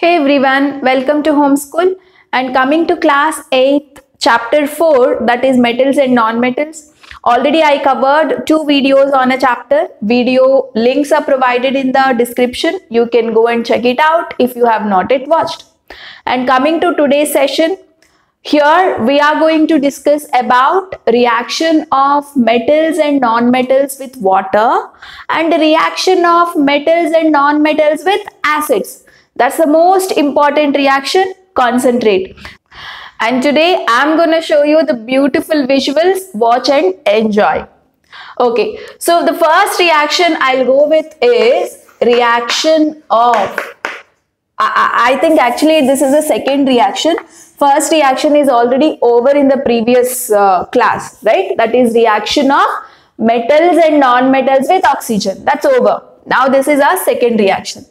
Hey everyone, welcome to Homeschool and coming to class 8, chapter 4 that is metals and non-metals. Already I covered two videos on a chapter. Video links are provided in the description. You can go and check it out if you have not yet watched. And coming to today's session, here we are going to discuss about reaction of metals and non-metals with water and reaction of metals and non-metals with acids. That's the most important reaction, concentrate. And today I'm going to show you the beautiful visuals. Watch and enjoy. Okay, so the first reaction I'll go with is reaction of. I, I think actually this is the second reaction. First reaction is already over in the previous uh, class, right? That is reaction of metals and non-metals with oxygen. That's over. Now this is our second reaction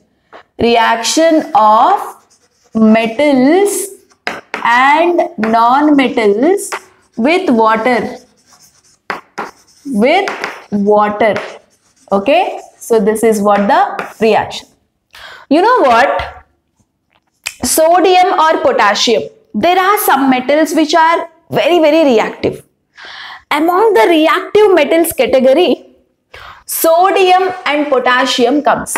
reaction of metals and non-metals with water. With water. Okay? So this is what the reaction. You know what? Sodium or potassium. There are some metals which are very very reactive. Among the reactive metals category sodium and potassium comes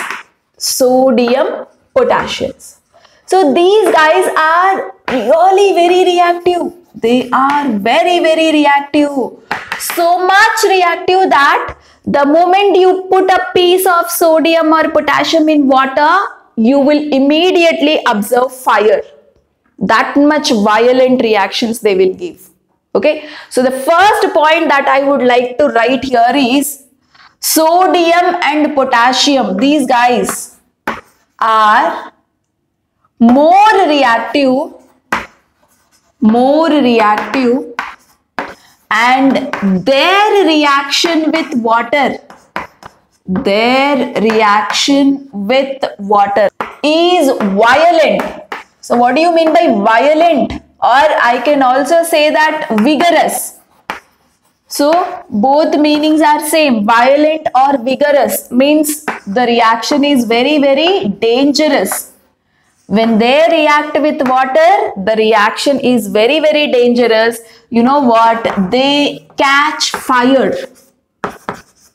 sodium potassiums. So these guys are really very reactive. They are very very reactive. So much reactive that the moment you put a piece of sodium or potassium in water, you will immediately observe fire. That much violent reactions they will give. Okay. So the first point that I would like to write here is sodium and potassium, these guys are more reactive, more reactive and their reaction with water, their reaction with water is violent. So what do you mean by violent? Or I can also say that vigorous so both meanings are same. Violent or vigorous means the reaction is very very dangerous. When they react with water, the reaction is very very dangerous. You know what? They catch fire.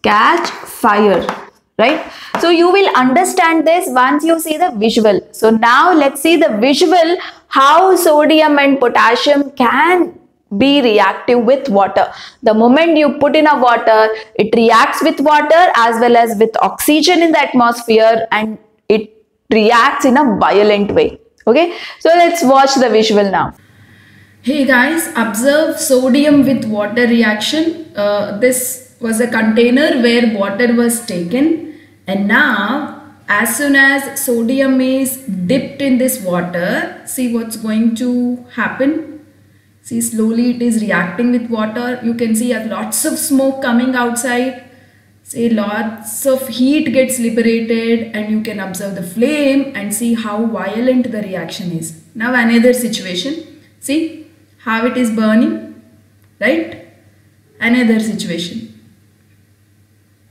Catch fire. Right? So you will understand this once you see the visual. So now let's see the visual how sodium and potassium can be reactive with water. The moment you put in a water, it reacts with water as well as with oxygen in the atmosphere and it reacts in a violent way. Okay, so let's watch the visual now. Hey guys, observe sodium with water reaction. Uh, this was a container where water was taken and now as soon as sodium is dipped in this water, see what's going to happen See slowly it is reacting with water. You can see lots of smoke coming outside. See lots of heat gets liberated and you can observe the flame and see how violent the reaction is. Now another situation. See how it is burning. Right? Another situation.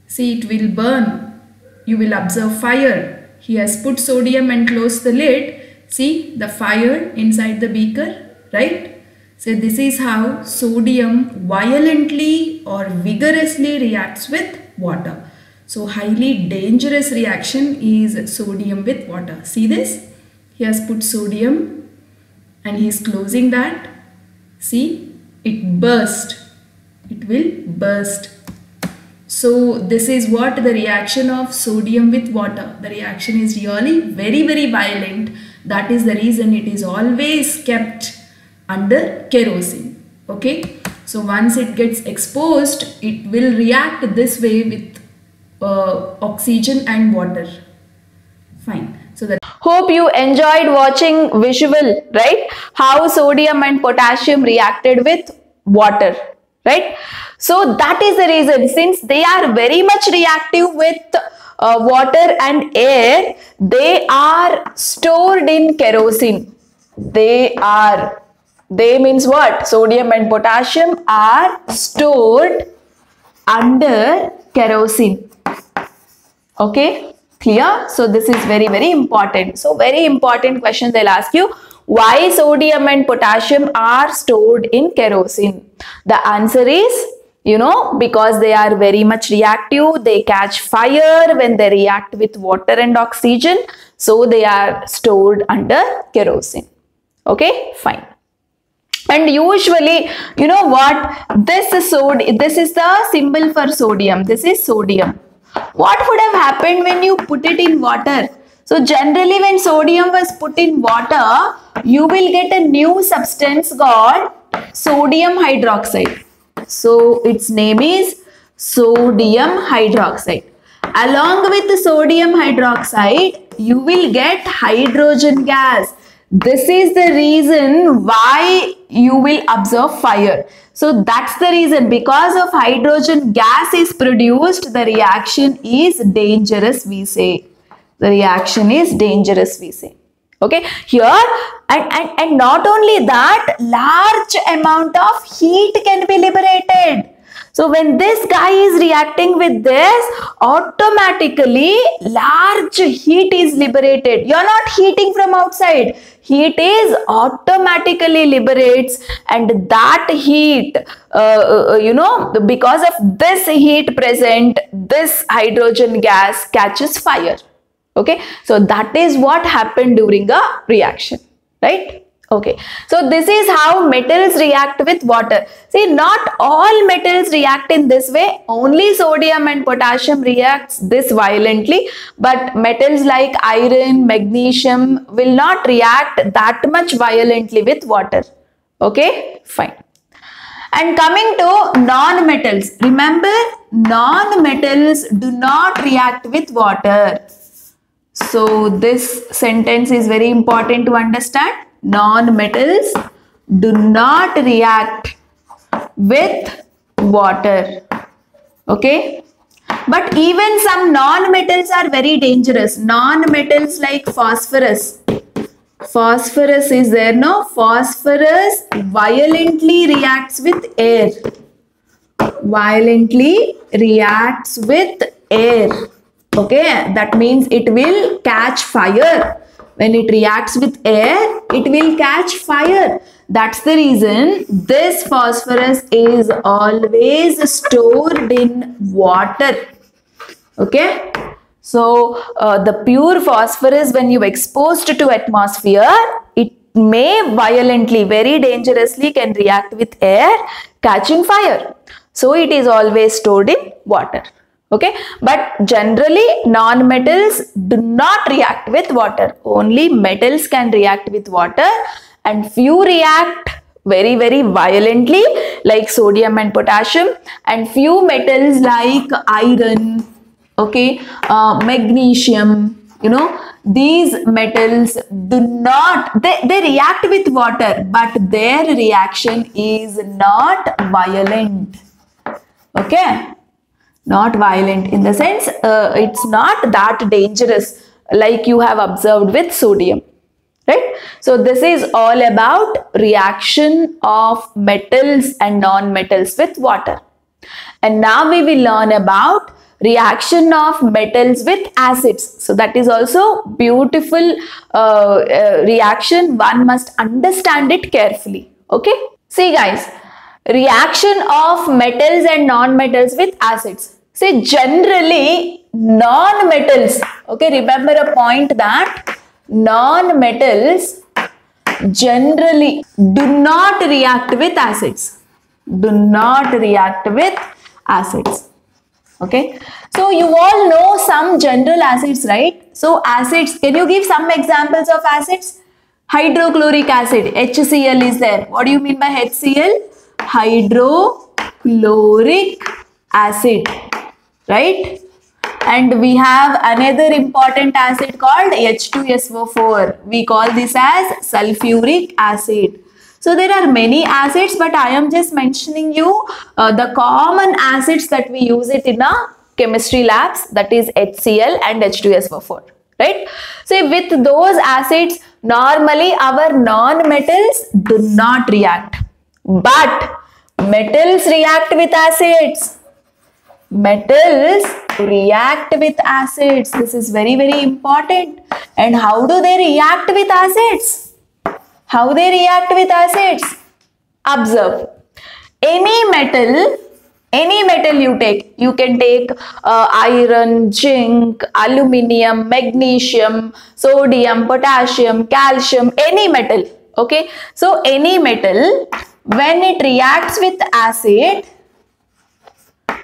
See it will burn. You will observe fire. He has put sodium and closed the lid. See the fire inside the beaker. Right? So this is how sodium violently or vigorously reacts with water. So highly dangerous reaction is sodium with water. See this? He has put sodium and he is closing that. See? It burst. It will burst. So this is what the reaction of sodium with water. The reaction is really very very violent. That is the reason it is always kept under kerosene. Okay. So once it gets exposed, it will react this way with uh, oxygen and water. Fine. So that hope you enjoyed watching visual, right? How sodium and potassium reacted with water, right? So that is the reason since they are very much reactive with uh, water and air, they are stored in kerosene. They are they means what? Sodium and potassium are stored under kerosene. Okay. Clear? So this is very, very important. So very important question they'll ask you. Why sodium and potassium are stored in kerosene? The answer is, you know, because they are very much reactive. They catch fire when they react with water and oxygen. So they are stored under kerosene. Okay, fine. And usually, you know what? This is sodium. This is the symbol for sodium. This is sodium what would have happened when you put it in water? So generally when sodium was put in water, you will get a new substance called sodium hydroxide. So its name is sodium hydroxide. Along with the sodium hydroxide, you will get hydrogen gas. This is the reason why you will observe fire. So that's the reason because of hydrogen gas is produced, the reaction is dangerous we say. The reaction is dangerous we say. Okay, here and, and, and not only that, large amount of heat can be liberated. So when this guy is reacting with this, automatically large heat is liberated. You're not heating from outside. Heat is automatically liberates and that heat, uh, uh, you know, because of this heat present, this hydrogen gas catches fire. Okay. So that is what happened during a reaction, right? Okay, so this is how metals react with water. See, not all metals react in this way. Only sodium and potassium reacts this violently. But metals like iron, magnesium will not react that much violently with water. Okay, fine. And coming to non-metals. Remember, non-metals do not react with water. So this sentence is very important to understand non-metals do not react with water. Okay. But even some non-metals are very dangerous. Non-metals like phosphorus. Phosphorus is there, no? Phosphorus violently reacts with air. Violently reacts with air. Okay, that means it will catch fire when it reacts with air, it will catch fire. That's the reason this phosphorus is always stored in water. Okay. So, uh, the pure phosphorus when you exposed to atmosphere, it may violently, very dangerously can react with air catching fire. So, it is always stored in water okay? But generally non-metals do not react with water. Only metals can react with water. And few react very very violently like sodium and potassium. And few metals like iron okay? Uh, magnesium you know? These metals do not they, they react with water but their reaction is not violent. Okay not violent in the sense uh, it's not that dangerous like you have observed with sodium right? So this is all about reaction of metals and non-metals with water. And now we will learn about reaction of metals with acids. So that is also beautiful uh, uh, reaction. One must understand it carefully okay? See guys reaction of metals and non-metals with acids. See, generally non-metals, okay, remember a point that non-metals generally do not react with acids. Do not react with acids. Okay. So, you all know some general acids, right? So, acids, can you give some examples of acids? Hydrochloric acid, HCl is there. What do you mean by HCl? hydrochloric acid right? And we have another important acid called H2SO4 we call this as sulfuric acid. So there are many acids but I am just mentioning you uh, the common acids that we use it in a chemistry labs that is HCl and H2SO4 right? So with those acids normally our non-metals do not react. But metals react with acids. Metals react with acids. This is very, very important. And how do they react with acids? How they react with acids? Observe. Any metal, any metal you take, you can take uh, iron, zinc, aluminium, magnesium, sodium, potassium, calcium, any metal. Okay. So any metal, when it reacts with acid,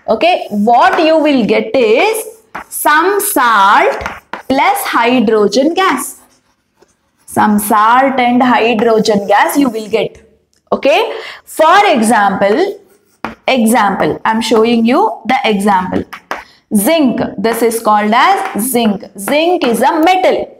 okay what you will get is some salt plus hydrogen gas. Some salt and hydrogen gas you will get. Okay for example example i'm showing you the example. Zinc this is called as zinc. Zinc is a metal.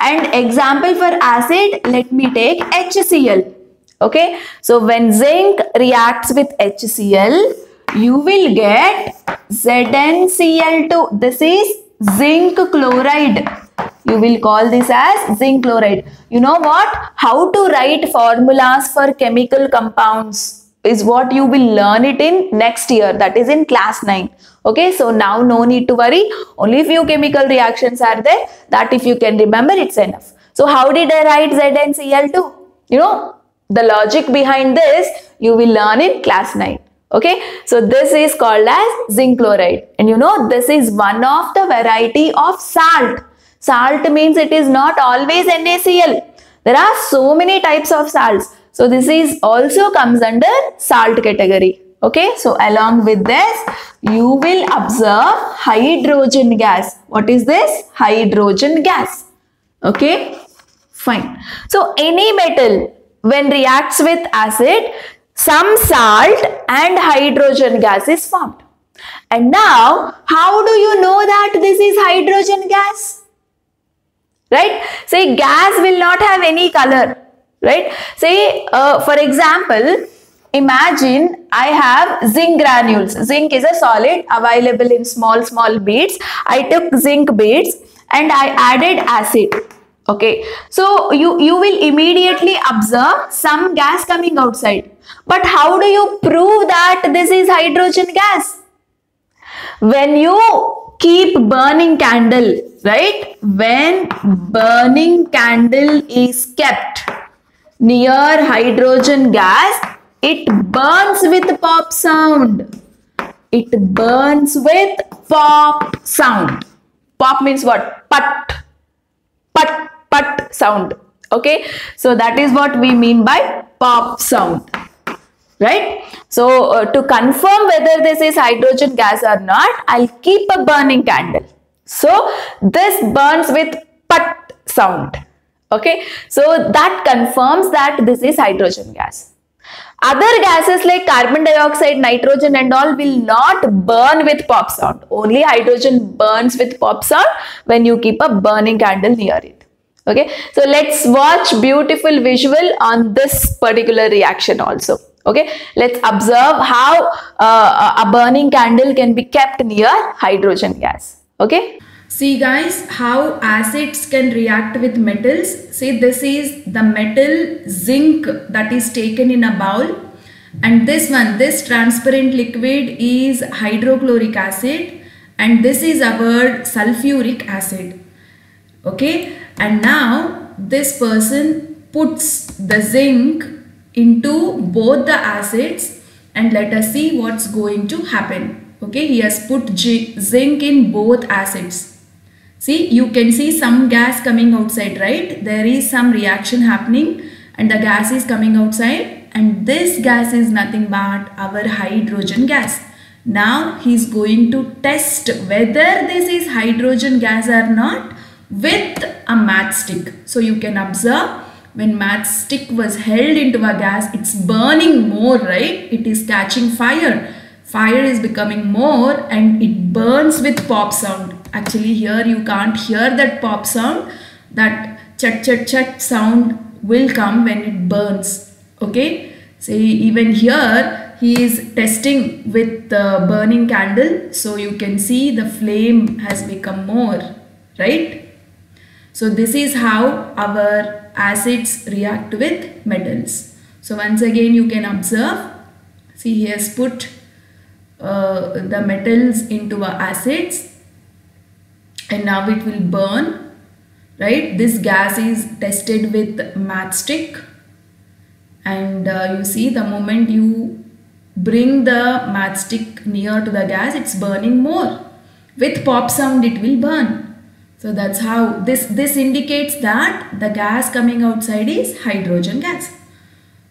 And example for acid let me take HCl okay so when zinc reacts with HCl you will get ZnCl2. This is zinc chloride. You will call this as zinc chloride. You know what? How to write formulas for chemical compounds is what you will learn it in next year. That is in class 9. Okay, so now no need to worry. Only few chemical reactions are there. That if you can remember, it's enough. So how did I write ZnCl2? You know, the logic behind this, you will learn in class 9 okay? So this is called as zinc chloride. And you know this is one of the variety of salt. Salt means it is not always NaCl there are so many types of salts. So this is also comes under salt category. Okay? So along with this you will observe hydrogen gas. What is this? Hydrogen gas. Okay? Fine. So any metal when reacts with acid some salt and hydrogen gas is formed. And now, how do you know that this is hydrogen gas? Right? Say gas will not have any color. Right? Say, uh, for example, imagine I have zinc granules. Zinc is a solid available in small, small beads. I took zinc beads and I added acid okay so you you will immediately observe some gas coming outside but how do you prove that this is hydrogen gas? When you keep burning candle, right? When burning candle is kept near hydrogen gas, it burns with pop sound. It burns with pop sound. Pop means what? Pat, pat, pat sound. Okay. So that is what we mean by pop sound right? So uh, to confirm whether this is hydrogen gas or not, I'll keep a burning candle. So this burns with put sound. Okay, so that confirms that this is hydrogen gas. Other gases like carbon dioxide, nitrogen and all will not burn with pop sound. Only hydrogen burns with pop sound when you keep a burning candle near it. Okay, so let's watch beautiful visual on this particular reaction also. Okay? Let's observe how uh, a burning candle can be kept near hydrogen gas. Okay? See guys how acids can react with metals. See this is the metal zinc that is taken in a bowl. And this one this transparent liquid is hydrochloric acid. And this is our sulfuric acid. Okay and now this person puts the zinc into both the acids and let us see what's going to happen. Okay, he has put zinc in both acids. See, you can see some gas coming outside, right? There is some reaction happening and the gas is coming outside and this gas is nothing but our hydrogen gas. Now he is going to test whether this is hydrogen gas or not with a match stick. So you can observe when match stick was held into a gas, it's burning more, right? It is catching fire. Fire is becoming more and it burns with pop sound. Actually here you can't hear that pop sound. That chat chat chat sound will come when it burns. Okay. See even here he is testing with the burning candle. So you can see the flame has become more. Right. So this is how our acids react with metals. So once again you can observe, see he has put uh, the metals into our acids and now it will burn right? This gas is tested with matchstick and uh, you see the moment you bring the matchstick near to the gas it's burning more. With pop sound it will burn so that's how this this indicates that the gas coming outside is hydrogen gas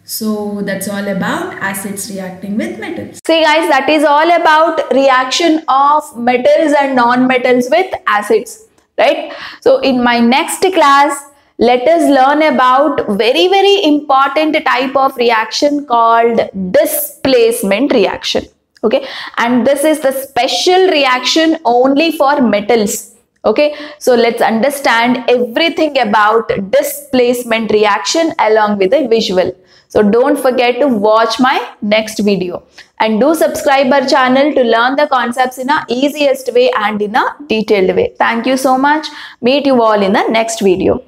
so that's all about acids reacting with metals See guys, that is all about reaction of metals and non-metals with acids, right? So in my next class, let us learn about very very important type of reaction called displacement reaction. Okay, and this is the special reaction only for metals. Okay, so let's understand everything about displacement reaction along with a visual. So don't forget to watch my next video and do subscribe our channel to learn the concepts in a easiest way and in a detailed way. Thank you so much. Meet you all in the next video.